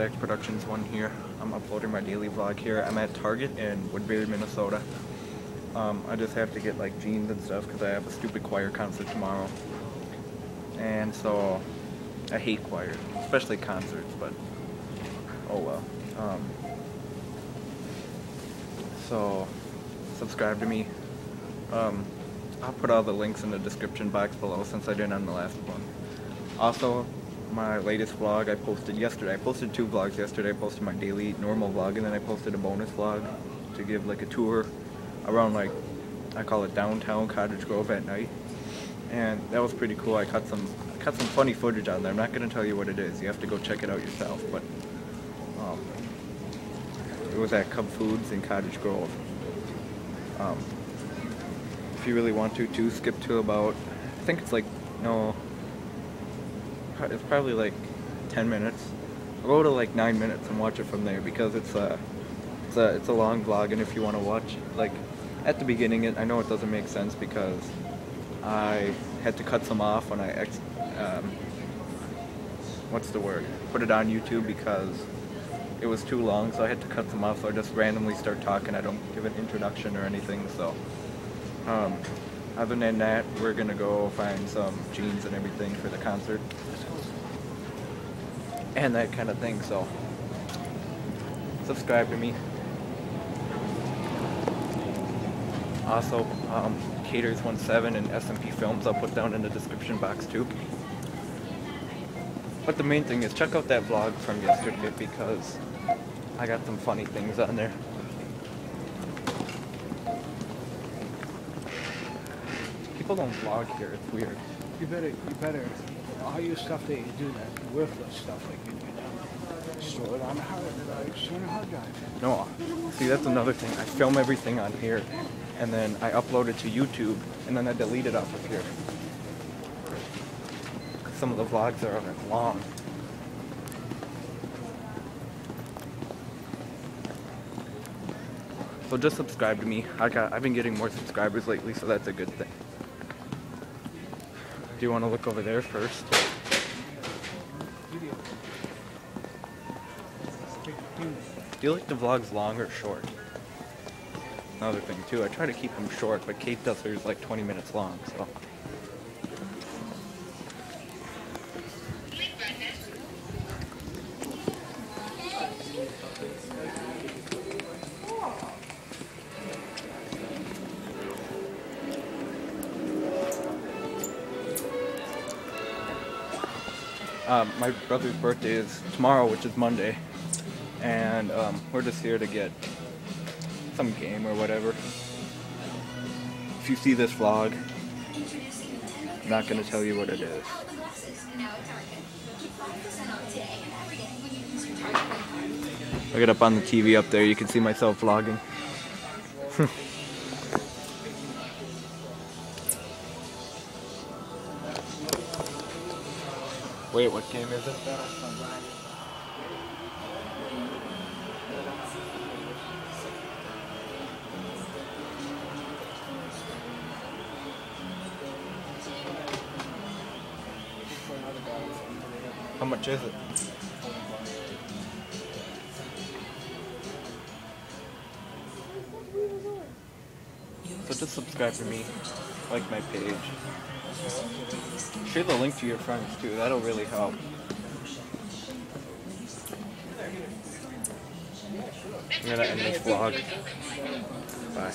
Zacks Productions one here. I'm uploading my daily vlog here. I'm at Target in Woodbury, Minnesota. Um, I just have to get like jeans and stuff because I have a stupid choir concert tomorrow. And so I hate choir, especially concerts, but oh well. Um, so subscribe to me. Um, I'll put all the links in the description box below since I didn't on the last one. Also, my latest vlog I posted yesterday. I posted two vlogs yesterday. I posted my daily normal vlog and then I posted a bonus vlog to give like a tour around like I call it downtown Cottage Grove at night. And that was pretty cool. I cut some I cut some funny footage on there. I'm not gonna tell you what it is. You have to go check it out yourself. But um, it was at Cub Foods in Cottage Grove. Um, if you really want to, to skip to about I think it's like no it's probably like 10 minutes. I'll go to like 9 minutes and watch it from there because it's a, it's a, it's a long vlog and if you want to watch, like, at the beginning, it, I know it doesn't make sense because I had to cut some off when I, ex um, what's the word, put it on YouTube because it was too long, so I had to cut some off, so I just randomly start talking. I don't give an introduction or anything, so, um, other than that, we're gonna go find some jeans and everything for the concert and that kind of thing. So subscribe to me. Also, um, Katers 17 and SMP Films I'll put down in the description box too. But the main thing is check out that vlog from yesterday because I got some funny things on there. People don't vlog here, it's weird. You better, you better, all your stuff that you do, that worthless stuff like you do store it on a hard drive, store on a hard drive. No, see that's another thing. I film everything on here, and then I upload it to YouTube, and then I delete it off of here. Some of the vlogs are long. So just subscribe to me. I got I've been getting more subscribers lately, so that's a good thing. Do you want to look over there first? Do you like the vlogs long or short? Another thing too, I try to keep them short, but Kate does hers like 20 minutes long, so. Oh Um, my brother's birthday is tomorrow, which is Monday, and um, we're just here to get some game or whatever. If you see this vlog, I'm not going to tell you what it is. Look it up on the TV up there, you can see myself vlogging. Wait, what game is it? How much is it? So just subscribe to me, like my page. Share the link to your friends too, that'll really help. I'm gonna end this vlog. Bye.